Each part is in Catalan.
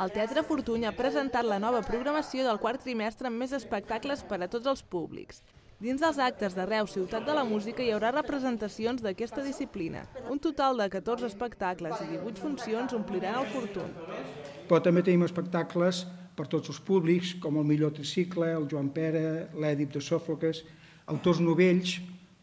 El Teatre Fortuny ha presentat la nova programació del quart trimestre amb més espectacles per a tots els públics. Dins dels actes de Reus Ciutat de la Música hi haurà representacions d'aquesta disciplina. Un total de 14 espectacles i 18 funcions ompliran el Fortuny. Però també tenim espectacles per tots els públics, com el Millor Tricicle, el Joan Pere, l'Èdip de Sòfocles, autors novells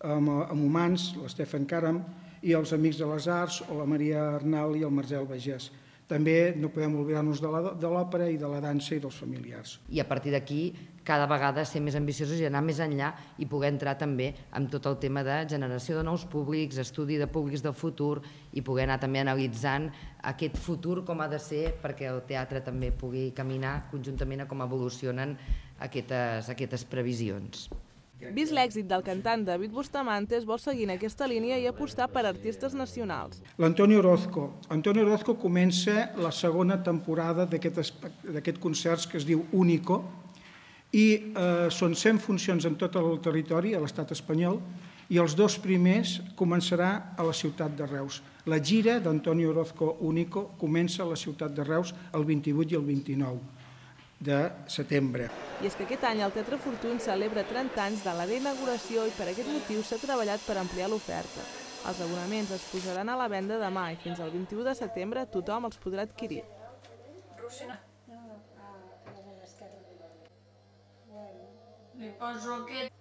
amb, humans, l'Estefan Caram, i els Amics de les Arts, o la Maria Arnal i el Marcel Bagès. També no podem oblidar-nos de l'òpera i de la dansa i dels familiars. I a partir d'aquí, cada vegada ser més ambiciosos i anar més enllà i poder entrar també amb tot el tema de generació de nous públics, estudi de públics del futur i poder anar també analitzant aquest futur com ha de ser perquè el teatre també pugui caminar conjuntament a com evolucionen aquestes, aquestes previsions. Vist l'èxit del cantant David Bustamante, es vol seguir en aquesta línia i apostar per artistes nacionals. L'Antonio Orozco. Antonio Orozco comença la segona temporada d'aquest concert que es diu Único i eh, són 100 funcions en tot el territori, a l'estat espanyol, i els dos primers començarà a la ciutat de Reus. La gira d'Antonio Orozco Único comença a la ciutat de Reus el 28 i el 29 de setembre. I és que aquest any el Teatre Fortuny celebra 30 anys de la reinauguració i per aquest motiu s'ha treballat per ampliar l'oferta. Els abonaments es posaran a la venda demà i fins al 21 de setembre tothom els podrà adquirir. Li poso aquest